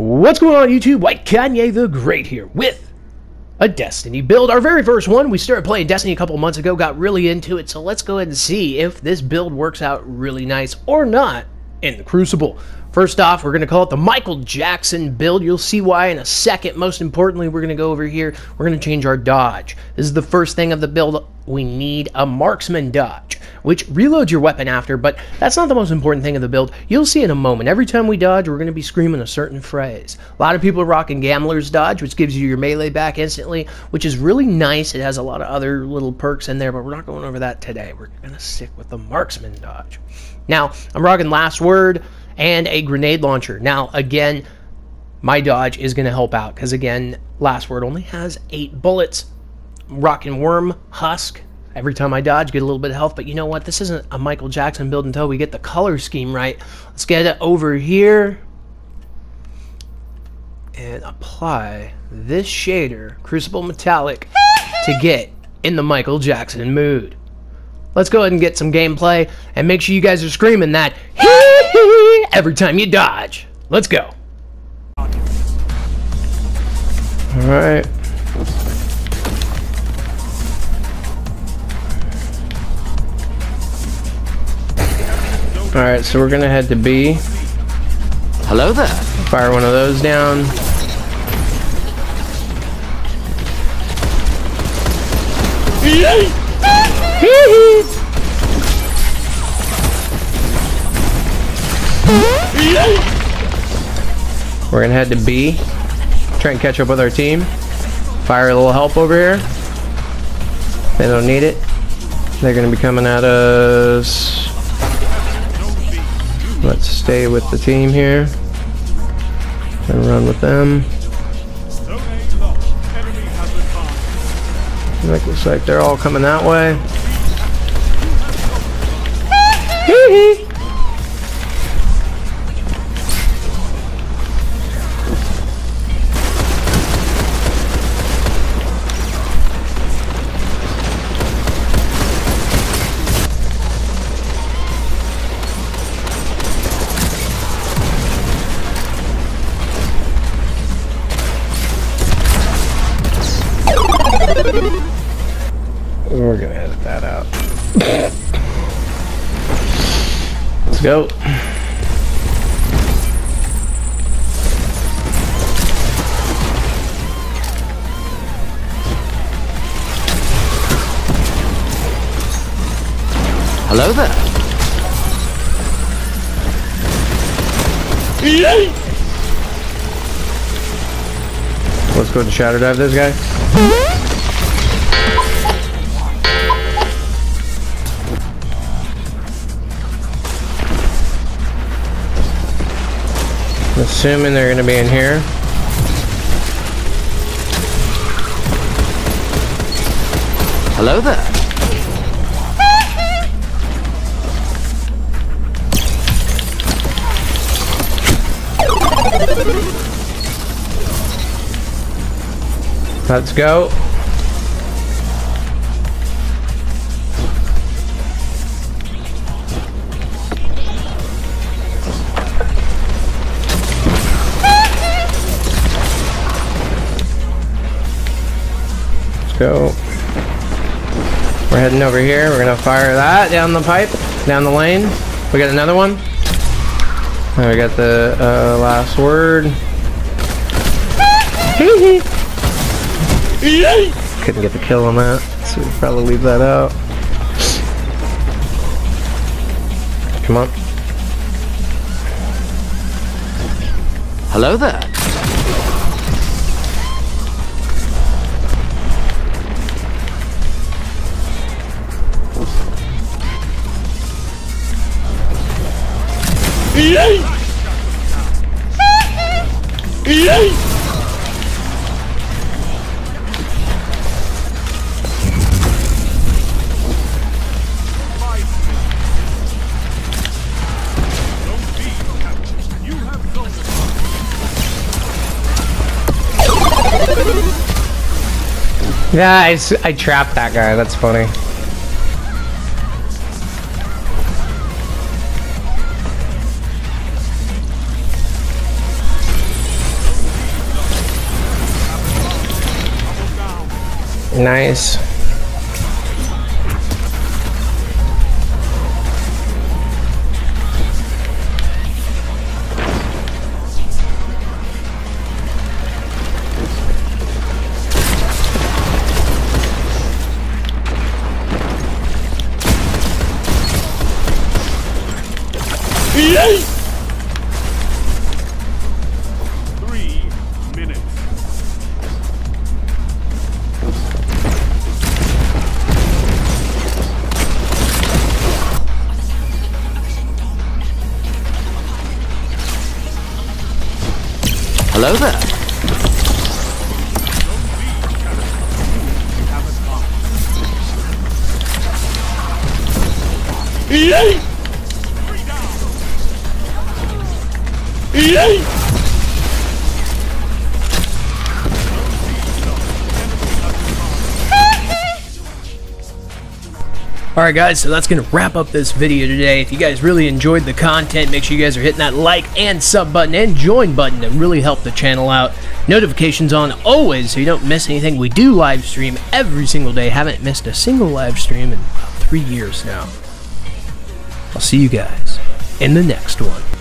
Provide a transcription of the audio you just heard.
What's going on YouTube? White Kanye the Great here with a Destiny build. Our very first one. We started playing Destiny a couple months ago, got really into it, so let's go ahead and see if this build works out really nice or not in the Crucible. First off, we're going to call it the Michael Jackson build. You'll see why in a second. Most importantly, we're going to go over here. We're going to change our dodge. This is the first thing of the build. We need a marksman dodge, which reloads your weapon after, but that's not the most important thing of the build. You'll see in a moment. Every time we dodge, we're going to be screaming a certain phrase. A lot of people are rocking Gambler's Dodge, which gives you your melee back instantly, which is really nice. It has a lot of other little perks in there, but we're not going over that today. We're going to stick with the marksman dodge. Now, I'm rocking Last Word and a grenade launcher. Now, again, my dodge is going to help out because, again, Last Word only has eight bullets. Rocking Worm, Husk. Every time I dodge, get a little bit of health. But you know what? This isn't a Michael Jackson build until we get the color scheme right. Let's get it over here and apply this shader, Crucible Metallic, to get in the Michael Jackson mood. Let's go ahead and get some gameplay and make sure you guys are screaming that every time you dodge. Let's go. Alright. Alright, so we're gonna head to B. Hello there. Fire one of those down. We're gonna head to B. Try and catch up with our team. Fire a little help over here. They don't need it. They're gonna be coming at us. Let's stay with the team here. And run with them. It looks like they're all coming that way. We're Let's go. Hello there. Let's go to shadow dive this guy. Assuming they're gonna be in here. Hello there. Let's go. We're heading over here. We're gonna fire that down the pipe, down the lane. We got another one. And we got the uh, last word. Couldn't get the kill on that, so we'll probably leave that out. Come on. Hello there. Yeah, I, I trapped that guy. That's funny. Nice. Hello there. Alright guys, so that's going to wrap up this video today. If you guys really enjoyed the content, make sure you guys are hitting that like and sub button and join button to really help the channel out. Notifications on always so you don't miss anything. We do live stream every single day. Haven't missed a single live stream in about three years now. I'll see you guys in the next one.